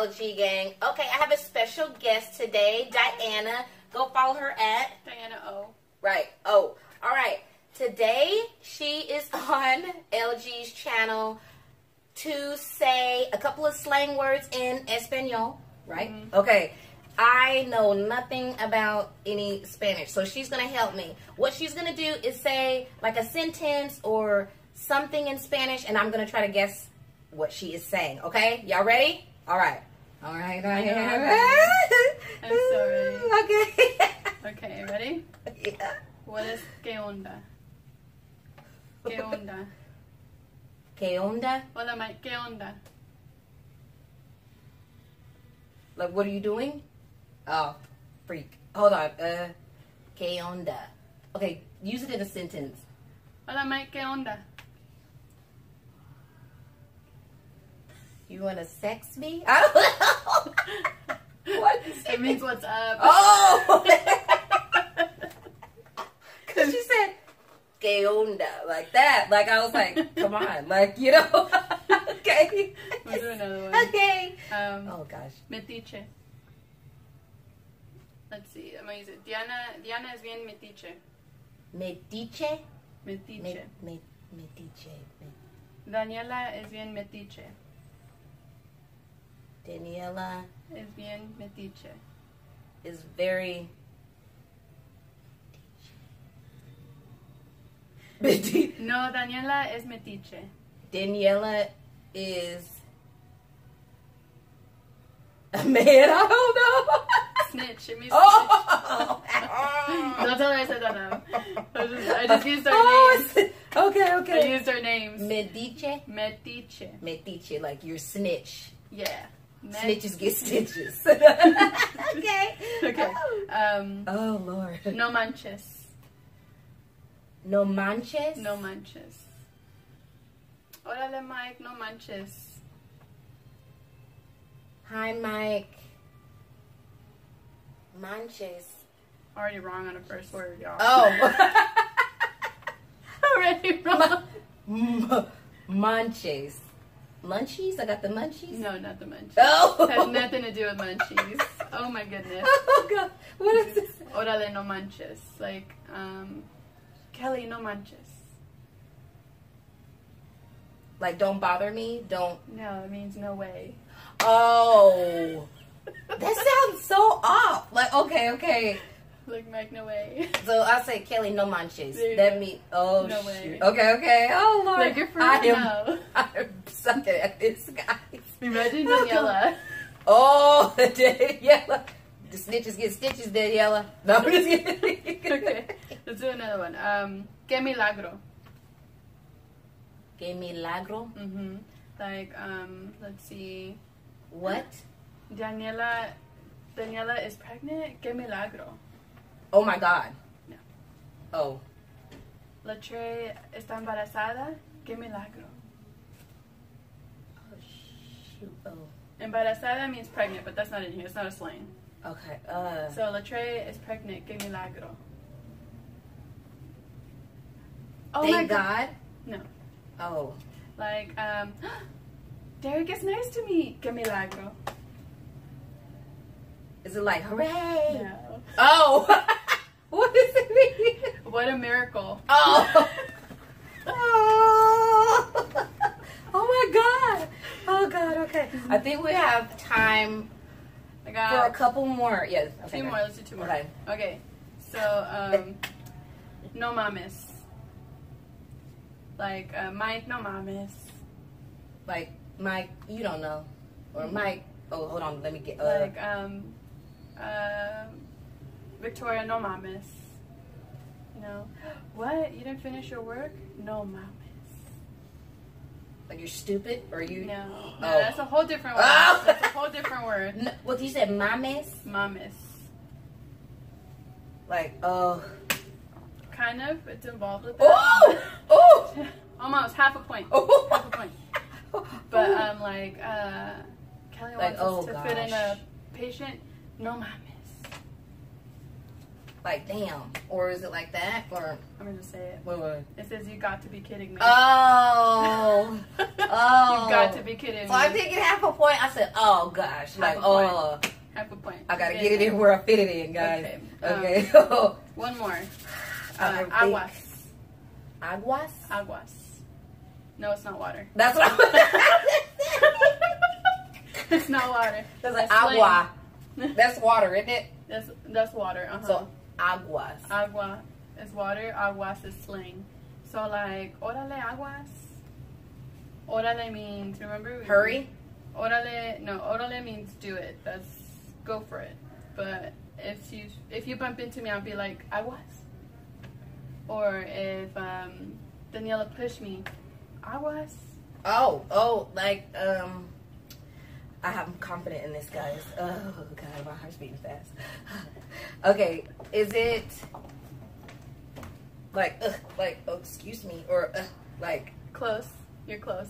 LG gang. Okay, I have a special guest today, Diana. Go follow her at Diana O. Right. Oh, all right. Today she is on LG's channel to say a couple of slang words in Espanol. Right. Mhm. Okay. I know nothing about any Spanish, so she's gonna help me. What she's gonna do is say like a sentence or something in Spanish, and I'm gonna try to guess what she is saying. Okay, y'all ready? All right. All right. All I know, I'm. I'm so ready. Okay. Okay, ready? yeah. What is que onda? Que onda? ¿Qué onda? Hola, Mike. Que onda? Like, what are you doing? Oh, freak. Hold on. Uh, ¿Qué onda? Okay, use it in a sentence. Hola, Mike. Que onda? You want to sex me? I don't know. what? It means what's up. Oh! Because she said, ¿Qué onda? Like that. Like, I was like, come on. Like, you know? okay. We'll do another one. Okay. Um, Oh, gosh. Metiche. Let's see. I'm gonna use it. Diana, Diana es bien metiche. Metiche? Metiche. Me, me, metiche. Me, Daniela es bien metiche. Daniela Es bien metiche. is very. Meti- No, Daniela es metiche. Daniela is a man. I don't know. Snitch. It means oh. snitch. Don't tell her I said that now. I just, I just used their Oh, names. it's- Okay, I okay. used their names. Mediche, Metiche. mediche, like you're snitch. Yeah. Met- Snitches get stitches. okay. Okay. Um, Oh Lord. no manches. No manches. No manches. Órale, Mike, no manches. Hi, Mike. Manches. Already wrong on the first word, y'all. Oh. Already wrong. M- munchies. Munchies? I got the munchies? No, not the munchies. Oh. Has nothing to do with munchies. Oh my goodness. Oh, God. What is this? Órale, no manches. Like, um, Kelly, no manches. Like, don't bother me? Don't. No, it means no way. Oh. That sounds so off. Like, okay, okay. Like, Mike, no way. So I'll say Kelly, no manches. There you That go. oh, No shoot. way. Okay, okay. Oh, Lord. Like, you're I freaking am, out. I'm sucking at this, guys. Imagine Oh, Daniela. Oh, Daniela. The snitches get stitches, Daniela. No, I'm just kidding. okay, let's do another one. Um, que milagro. Que milagro. Mm-hmm. Like, um, let's see. What? Daniela, Daniela is pregnant. Que milagro. Oh my God. No. Oh. Latre está embarazada. Que milagro. Oh, shoot. Oh. Embarazada means pregnant, but that's not in here. It's not a slang. Okay. Uh. So Latre is pregnant. Que milagro. Oh my thank God. No. Oh. Like, um, Derek is nice to me. Que milagro. Is it like hooray? No. Oh. what does it mean? What a miracle. Oh. oh. Oh my God. Oh God. Okay. I think we have time I for a couple more. Yes. two Okay. more. Let's do two more. Okay. Okay. So, um, no mames. Like, uh, Mike, no mames. Like Mike, you don't know, or Mike. Oh, hold on. Let me get. Uh, Like, um, uh, Victoria, no mames. You know, what? You didn't finish your work? No mames. like you're stupid, or you. No, no, Oh. that's a whole different word. Oh. That's a whole different word. N- what you said, mames? Mames. Like, oh. Kind of. It's involved with that. Oh! Oh! Almost half a point. Oh! Half a point. But um, like uh, Kelly Like, wants oh, us to fit in a patient. No mames. Like, damn. Or is it like that? Or. I'm gonna just say it. Wait, wait. It says you got to be kidding me. Oh. Oh. You got to be kidding me So. I'm thinking half a point. I said, oh gosh, like Half point. oh, Half a point. I gotta Okay. get it in where I fit it in, guys. Okay. Okay. One more. Uh, aguas. Aguas. Aguas. No, it's not water. That's what I. it's not water. That's like agua. That's water, isn't it? That's that's water. Uh-huh. So aguas. Agua is water. Aguas is slang. So like, órale aguas. Órale means remember. Hurry. Órale no. Órale means do it. That's go for it. But if you if you bump into me, I'll be like aguas. Or if um, Daniela pushed me, aguas. Oh, oh, like um. I am confident in this, guys. Oh God, my heart's beating fast. okay, is it like, ugh, like, oh, excuse me, or uh, like? Close. You're close.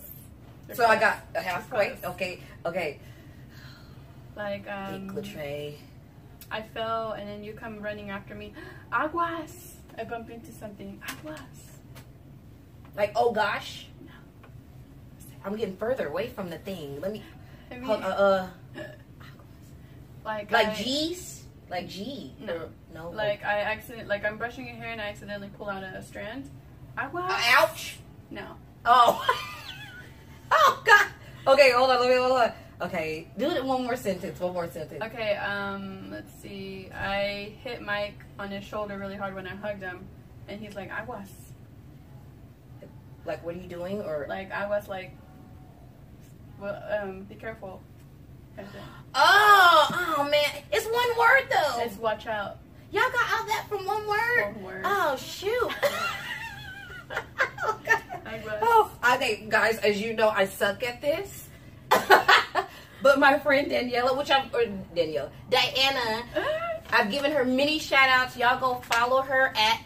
You're So I got a half point. Okay, okay. Like um, Latre. I fell and then you come running after me. Aguas. I bump into something. Aguas. Like, oh gosh. I'm getting further away from the thing. Let me. I mean, Hold, uh, uh, like like I, G's, like G. No. or- no. Like I accident. Like I'm brushing your hair and I accidentally pull out a strand. Aguas. Uh, ouch. No. Oh. oh God. Okay, hold on. Let me hold on. Okay, do it in one more sentence. One more sentence. Okay. Um. Let's see. I hit Mike on his shoulder really hard when I hugged him, and he's like, "I was." Like, what are you doing? Or Like I was like, "Well, um, be careful." kind of thing. oh, oh man, it's one word though. It's watch out. Y'all got all that from one word. One word. Oh shoot. oh, God. Aguas. Oh, okay, guys. As you know, I suck at this. but my friend Daniela, which I'm or Daniela, Diana, I've given her many shout outs. Y'all go follow her at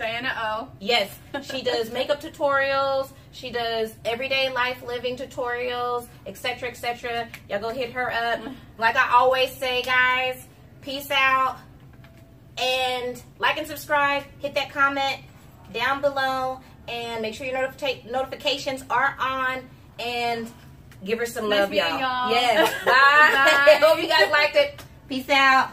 Diana O. Yes, she does makeup tutorials. She does everyday life living tutorials, etc., etc. Y'all go hit her up. Like I always say, guys, peace out. And like and subscribe. Hit that comment down below. And make sure your notifica- notifications are on. And give her some Nice love, y'all. y'all. Yes. Bye. Bye. Hope you guys liked it. Peace out.